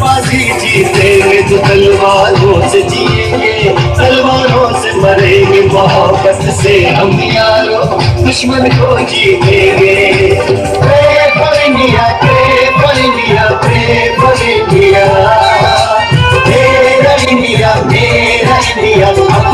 बाजी जीतेंगे तो तलवारों से जिएँगे, तलवारों से मरेंगे मोहब्बत से हम यारो, दुश्मन को जीतेंगे। प्रे मेरा इंडिया मेरा इंडिया